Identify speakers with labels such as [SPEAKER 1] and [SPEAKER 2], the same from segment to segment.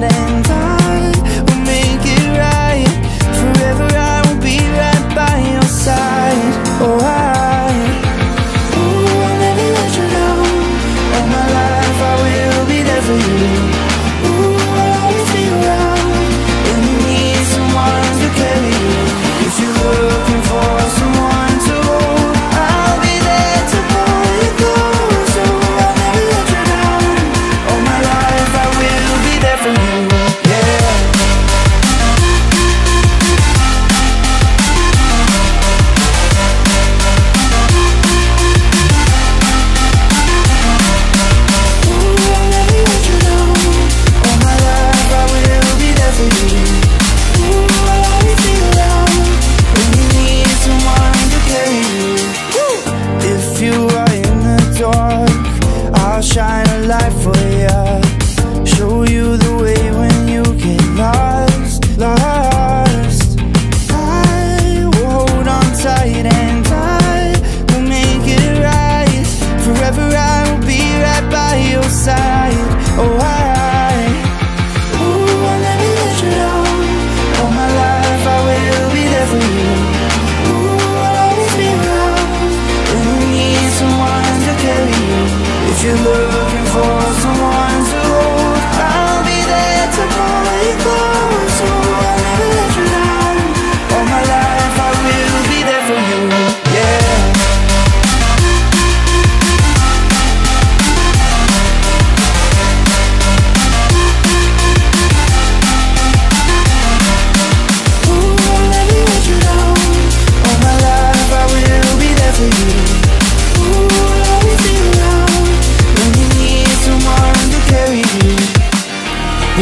[SPEAKER 1] bleeding shine a light for you. Show you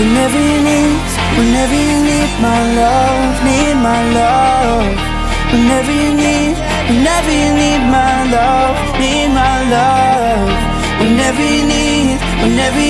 [SPEAKER 1] Whenever you need, whenever you need my love, need my love. Whenever you need, whenever you need my love, need my love. Whenever you need, whenever you